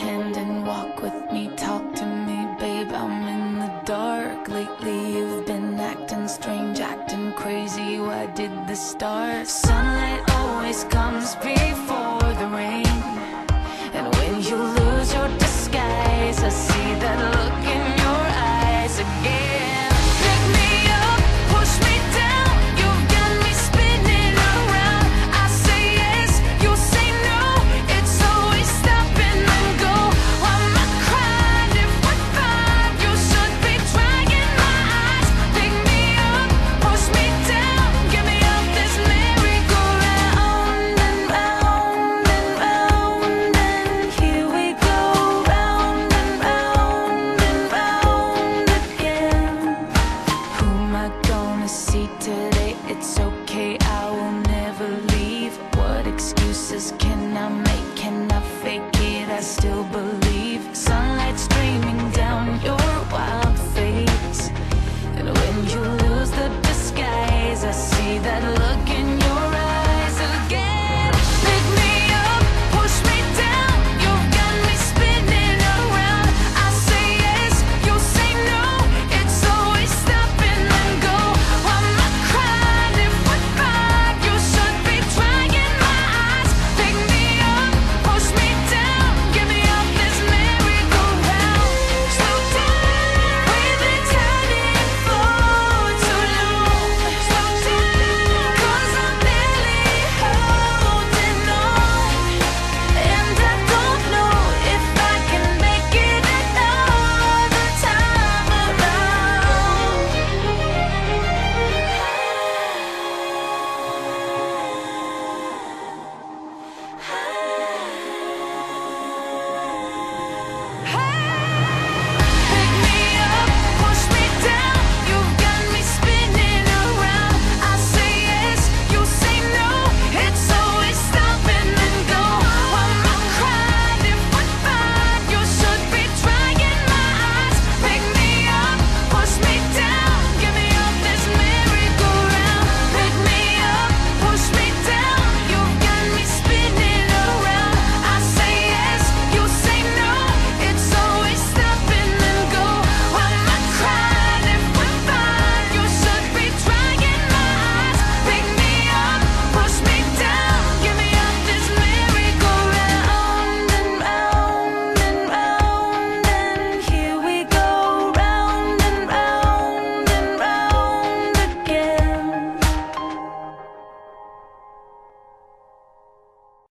hand and walk with me. Talk to me, babe, I'm in the dark. Lately you've been acting strange, acting crazy. Why did this start? Sunlight always comes before. I still believe. Some